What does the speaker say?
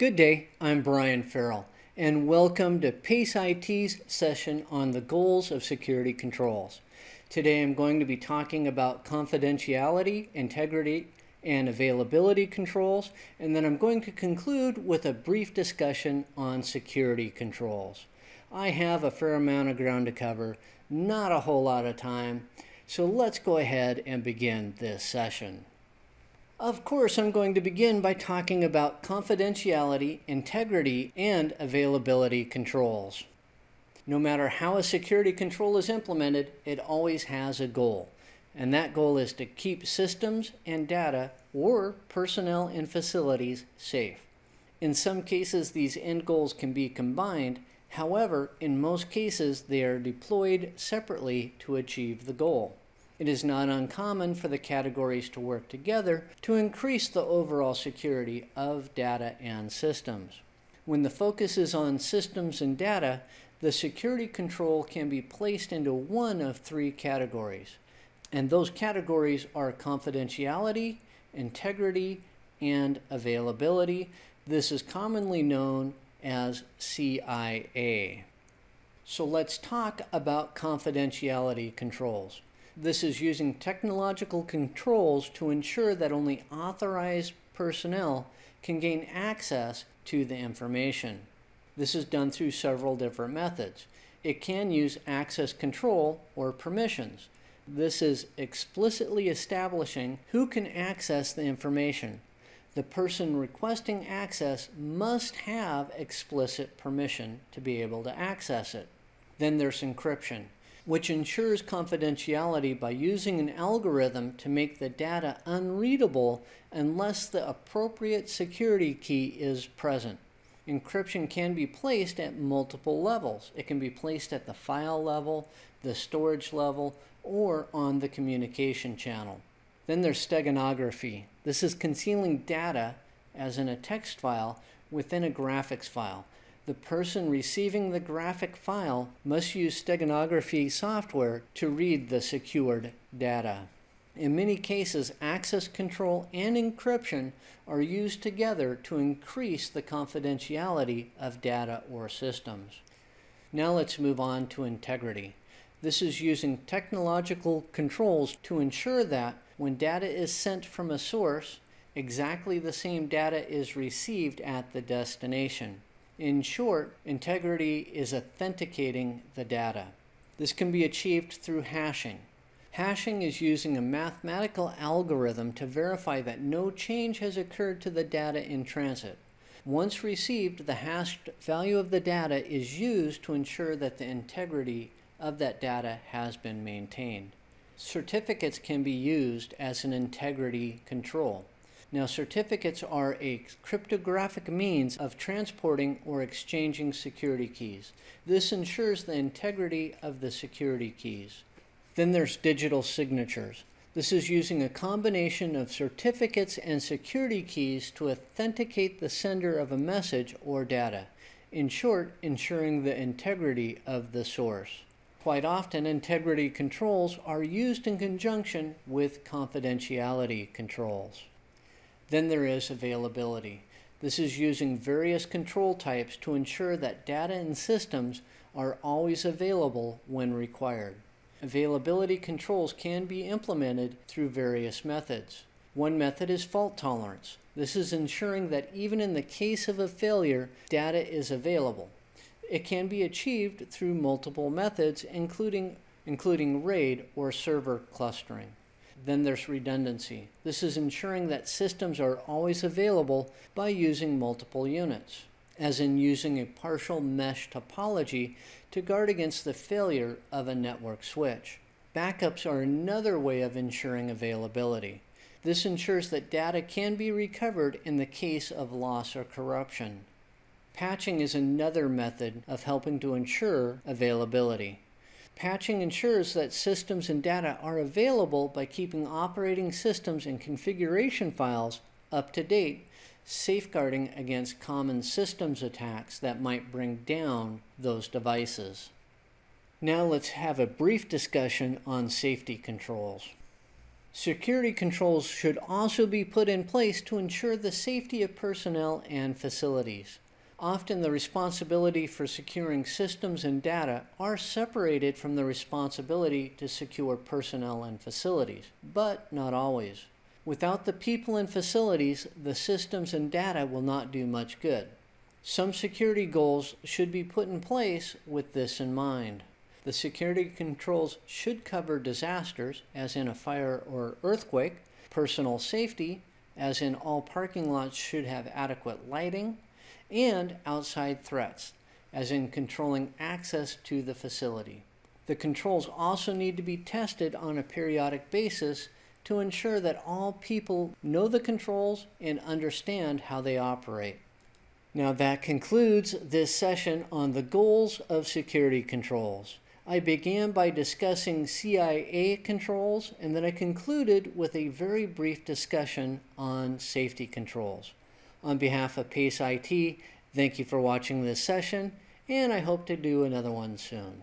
Good day, I'm Brian Ferrill, and welcome to PACE IT's session on the goals of security controls. Today I'm going to be talking about confidentiality, integrity, and availability controls, and then I'm going to conclude with a brief discussion on security controls. I have a fair amount of ground to cover, not a whole lot of time, so let's go ahead and begin this session. Of course, I'm going to begin by talking about confidentiality, integrity, and availability controls. No matter how a security control is implemented, it always has a goal. And that goal is to keep systems and data or personnel and facilities safe. In some cases, these end goals can be combined. However, in most cases, they are deployed separately to achieve the goal. It is not uncommon for the categories to work together to increase the overall security of data and systems. When the focus is on systems and data, the security control can be placed into one of three categories. And those categories are confidentiality, integrity, and availability. This is commonly known as CIA. So let's talk about confidentiality controls. This is using technological controls to ensure that only authorized personnel can gain access to the information. This is done through several different methods. It can use access control or permissions. This is explicitly establishing who can access the information. The person requesting access must have explicit permission to be able to access it. Then there's encryption which ensures confidentiality by using an algorithm to make the data unreadable unless the appropriate security key is present. Encryption can be placed at multiple levels. It can be placed at the file level, the storage level, or on the communication channel. Then there's steganography. This is concealing data, as in a text file, within a graphics file the person receiving the graphic file must use steganography software to read the secured data. In many cases, access control and encryption are used together to increase the confidentiality of data or systems. Now let's move on to integrity. This is using technological controls to ensure that when data is sent from a source, exactly the same data is received at the destination. In short, integrity is authenticating the data. This can be achieved through hashing. Hashing is using a mathematical algorithm to verify that no change has occurred to the data in transit. Once received, the hashed value of the data is used to ensure that the integrity of that data has been maintained. Certificates can be used as an integrity control. Now, certificates are a cryptographic means of transporting or exchanging security keys. This ensures the integrity of the security keys. Then there's digital signatures. This is using a combination of certificates and security keys to authenticate the sender of a message or data. In short, ensuring the integrity of the source. Quite often, integrity controls are used in conjunction with confidentiality controls. Then there is availability. This is using various control types to ensure that data and systems are always available when required. Availability controls can be implemented through various methods. One method is fault tolerance. This is ensuring that even in the case of a failure, data is available. It can be achieved through multiple methods, including, including RAID or server clustering. Then there's redundancy. This is ensuring that systems are always available by using multiple units, as in using a partial mesh topology to guard against the failure of a network switch. Backups are another way of ensuring availability. This ensures that data can be recovered in the case of loss or corruption. Patching is another method of helping to ensure availability. Patching ensures that systems and data are available by keeping operating systems and configuration files up to date, safeguarding against common systems attacks that might bring down those devices. Now let's have a brief discussion on safety controls. Security controls should also be put in place to ensure the safety of personnel and facilities. Often the responsibility for securing systems and data are separated from the responsibility to secure personnel and facilities, but not always. Without the people and facilities, the systems and data will not do much good. Some security goals should be put in place with this in mind. The security controls should cover disasters, as in a fire or earthquake, personal safety, as in all parking lots should have adequate lighting, and outside threats, as in controlling access to the facility. The controls also need to be tested on a periodic basis to ensure that all people know the controls and understand how they operate. Now that concludes this session on the goals of security controls. I began by discussing CIA controls and then I concluded with a very brief discussion on safety controls. On behalf of PACE IT, thank you for watching this session and I hope to do another one soon.